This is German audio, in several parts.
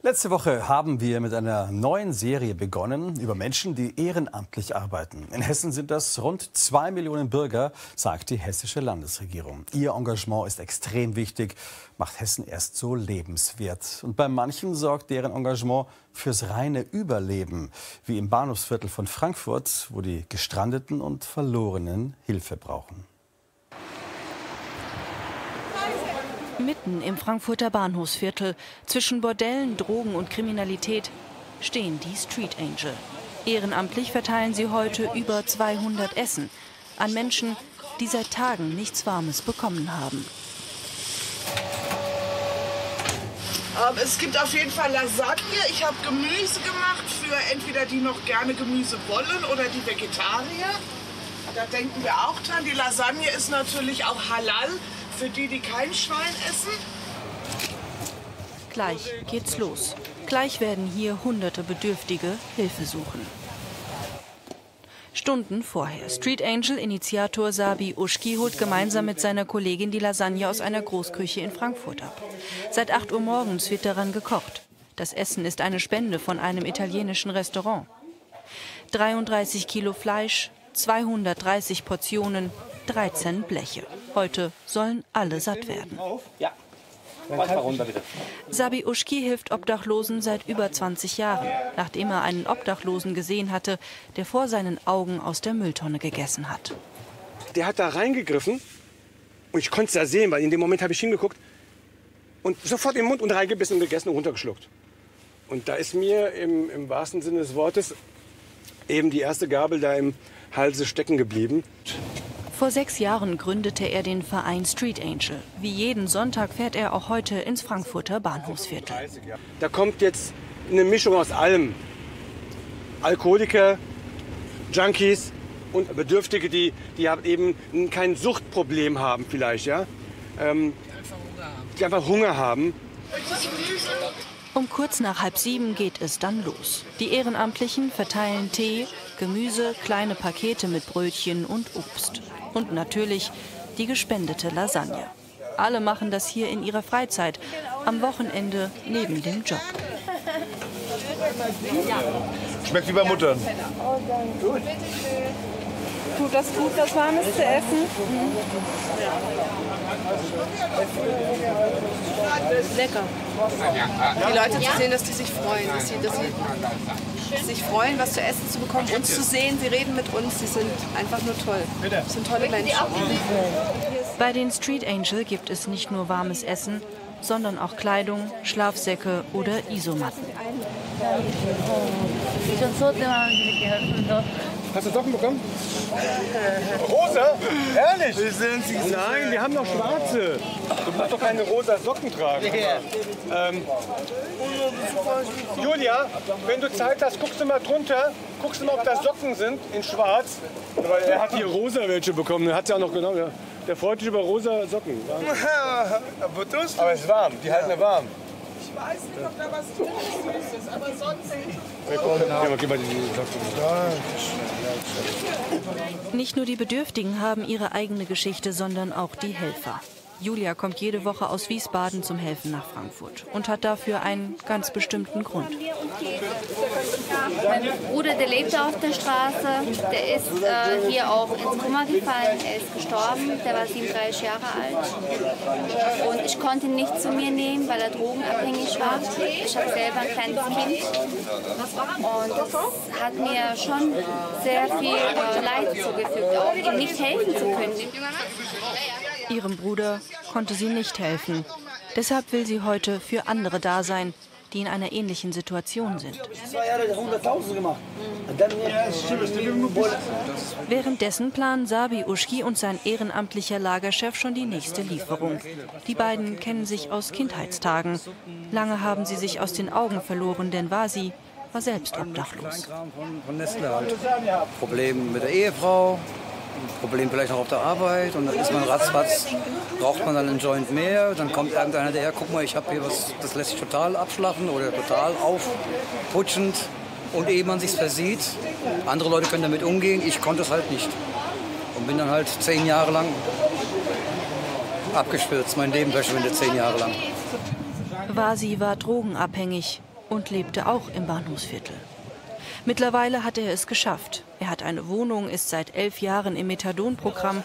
Letzte Woche haben wir mit einer neuen Serie begonnen über Menschen, die ehrenamtlich arbeiten. In Hessen sind das rund zwei Millionen Bürger, sagt die hessische Landesregierung. Ihr Engagement ist extrem wichtig, macht Hessen erst so lebenswert. Und bei manchen sorgt deren Engagement fürs reine Überleben, wie im Bahnhofsviertel von Frankfurt, wo die Gestrandeten und Verlorenen Hilfe brauchen. Mitten im Frankfurter Bahnhofsviertel, zwischen Bordellen, Drogen und Kriminalität, stehen die Street Angel. Ehrenamtlich verteilen sie heute über 200 Essen an Menschen, die seit Tagen nichts Warmes bekommen haben. Ähm, es gibt auf jeden Fall Lasagne. Ich habe Gemüse gemacht für entweder die noch gerne Gemüse wollen oder die Vegetarier. Da denken wir auch dran. Die Lasagne ist natürlich auch halal für die, die kein Schwein essen. Gleich geht's los. Gleich werden hier hunderte Bedürftige Hilfe suchen. Stunden vorher. Street Angel Initiator Sabi Uschki holt gemeinsam mit seiner Kollegin die Lasagne aus einer Großküche in Frankfurt ab. Seit 8 Uhr morgens wird daran gekocht. Das Essen ist eine Spende von einem italienischen Restaurant. 33 Kilo Fleisch, 230 Portionen, 13 Bleche. Heute sollen alle satt werden. Ja. Sabi Uschki hilft Obdachlosen seit über 20 Jahren, nachdem er einen Obdachlosen gesehen hatte, der vor seinen Augen aus der Mülltonne gegessen hat. Der hat da reingegriffen und ich konnte es ja sehen, weil in dem Moment habe ich hingeguckt und sofort im Mund und reingebissen und gegessen und runtergeschluckt. Und da ist mir im, im wahrsten Sinne des Wortes eben die erste Gabel da im Halse stecken geblieben. Vor sechs Jahren gründete er den Verein Street Angel. Wie jeden Sonntag fährt er auch heute ins Frankfurter Bahnhofsviertel. Da kommt jetzt eine Mischung aus allem. Alkoholiker, Junkies und Bedürftige, die, die eben kein Suchtproblem haben vielleicht, ja? Ähm, die einfach Hunger haben. Um kurz nach halb sieben geht es dann los. Die Ehrenamtlichen verteilen Tee, Gemüse, kleine Pakete mit Brötchen und Obst. Und natürlich die gespendete Lasagne. Alle machen das hier in ihrer Freizeit, am Wochenende neben dem Job. Schmeckt wie bei Muttern. Tut das gut, was Warmes zu essen? Lecker. Die Leute zu sehen, dass die sich freuen, dass sie, dass sie sich freuen, was zu essen zu bekommen, uns zu sehen. Sie reden mit uns, sie sind einfach nur toll. Sie sind tolle Menschen. Bei den Street Angel gibt es nicht nur warmes Essen, sondern auch Kleidung, Schlafsäcke oder Isomatten. Hast du Socken bekommen? Rosa? Ehrlich? Wie sind Sie? Nein, wir haben noch schwarze. Du musst doch keine rosa Socken tragen. Ähm, Julia, wenn du Zeit hast, guckst du mal drunter. Guckst du mal, ob da Socken sind in schwarz. Weil er hat hier rosa welche bekommen. Er hat ja auch noch. Ja. Der freut sich über rosa Socken. Aber es ist warm. Die halten ja warm. Ich weiß nicht, ob da was drin ist, aber sonst. Nicht nur die Bedürftigen haben ihre eigene Geschichte, sondern auch die Helfer. Julia kommt jede Woche aus Wiesbaden zum Helfen nach Frankfurt und hat dafür einen ganz bestimmten Grund. Mein Bruder, der lebte auf der Straße, der ist äh, hier auch ins Kummer gefallen, er ist gestorben, der war 37 Jahre alt. Und ich konnte ihn nicht zu mir nehmen, weil er drogenabhängig war. Ich habe selber ein kleines Kind und das hat mir schon sehr viel äh, Leid zugefügt, auch ihm nicht helfen zu können. Ihrem Bruder konnte sie nicht helfen. Deshalb will sie heute für andere da sein, die in einer ähnlichen Situation sind. Währenddessen planen Sabi Uschki und sein ehrenamtlicher Lagerchef schon die nächste Lieferung. Die beiden kennen sich aus Kindheitstagen. Lange haben sie sich aus den Augen verloren, denn Vasi war selbst obdachlos. Halt. Problem mit der Ehefrau, Problem vielleicht auch auf der Arbeit und dann ist man ratzfatz, braucht man dann einen Joint mehr, dann kommt irgendeiner, der, guck mal, ich habe hier was, das lässt sich total abschlafen oder total aufputschend und ehe man sich versieht, andere Leute können damit umgehen, ich konnte es halt nicht und bin dann halt zehn Jahre lang abgestürzt, mein Leben verschwindet zehn Jahre lang. Vasi war drogenabhängig und lebte auch im Bahnhofsviertel. Mittlerweile hat er es geschafft. Er hat eine Wohnung, ist seit elf Jahren im Methadon-Programm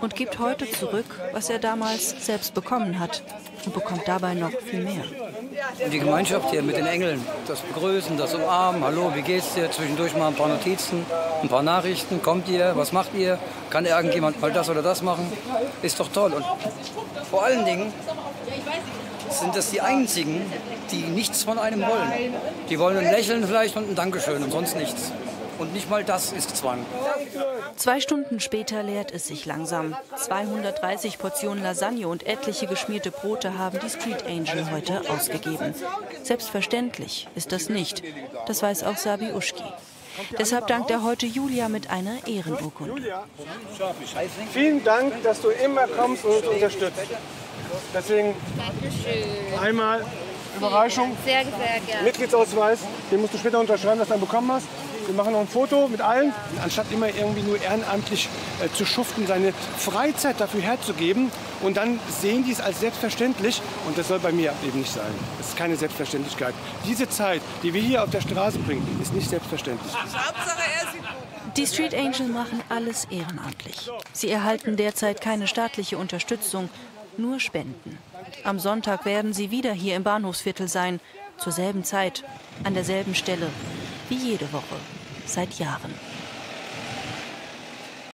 und gibt heute zurück, was er damals selbst bekommen hat und bekommt dabei noch viel mehr. Die Gemeinschaft hier mit den Engeln, das Begrüßen, das Umarmen, hallo, wie geht's dir? Zwischendurch mal ein paar Notizen, ein paar Nachrichten, kommt ihr, was macht ihr? Kann irgendjemand mal das oder das machen? Ist doch toll. Und vor allen Dingen sind das die einzigen, die nichts von einem wollen. Die wollen ein Lächeln vielleicht und ein Dankeschön und sonst nichts. Und nicht mal das ist Zwang. Zwei Stunden später leert es sich langsam. 230 Portionen Lasagne und etliche geschmierte Brote haben die Street Angel heute ausgegeben. Selbstverständlich ist das nicht. Das weiß auch Sabi Uschki. Deshalb dankt er heute Julia mit einer Ehrenurkunde. Vielen Dank, dass du immer kommst und uns unterstützt. Deswegen Dankeschön. einmal Überraschung. Sehr, sehr gerne. Mitgliedsausweis, den musst du später unterschreiben, dass du dann bekommen hast. Wir machen noch ein Foto mit allen. Anstatt immer irgendwie nur ehrenamtlich äh, zu schuften, seine Freizeit dafür herzugeben. Und dann sehen die es als selbstverständlich. Und das soll bei mir eben nicht sein. Das ist keine Selbstverständlichkeit. Diese Zeit, die wir hier auf der Straße bringen, ist nicht selbstverständlich. Die Street Angel machen alles ehrenamtlich. Sie erhalten derzeit keine staatliche Unterstützung, nur Spenden. Am Sonntag werden sie wieder hier im Bahnhofsviertel sein, zur selben Zeit, an derselben Stelle, wie jede Woche, seit Jahren.